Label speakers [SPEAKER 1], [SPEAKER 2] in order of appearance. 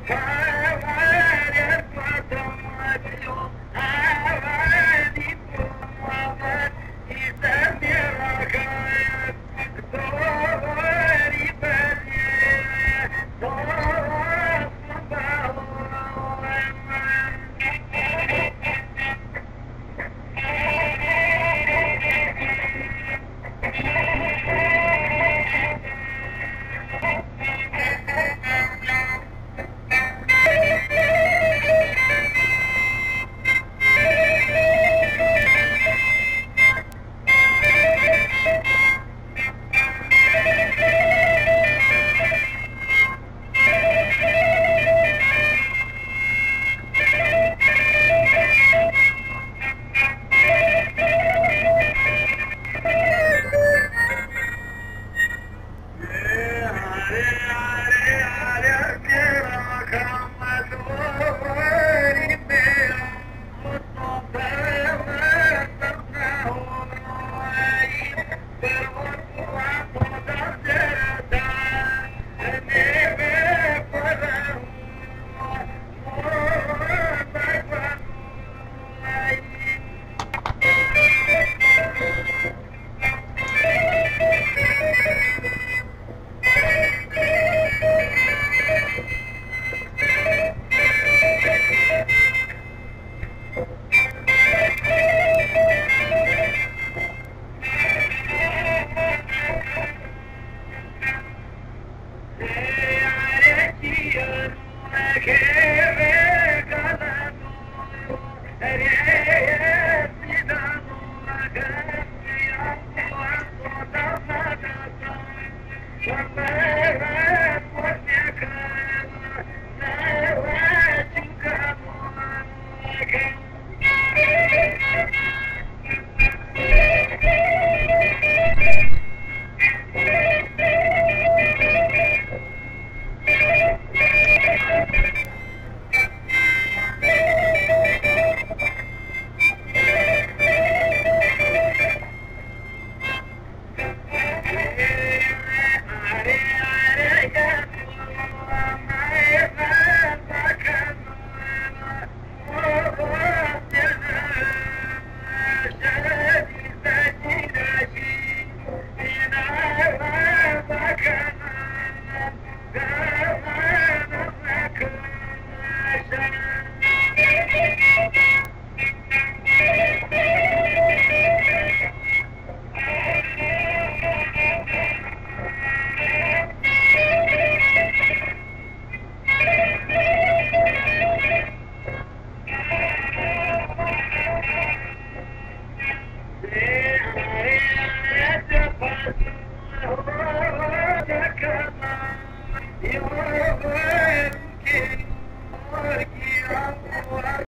[SPEAKER 1] Bye. You Yeah.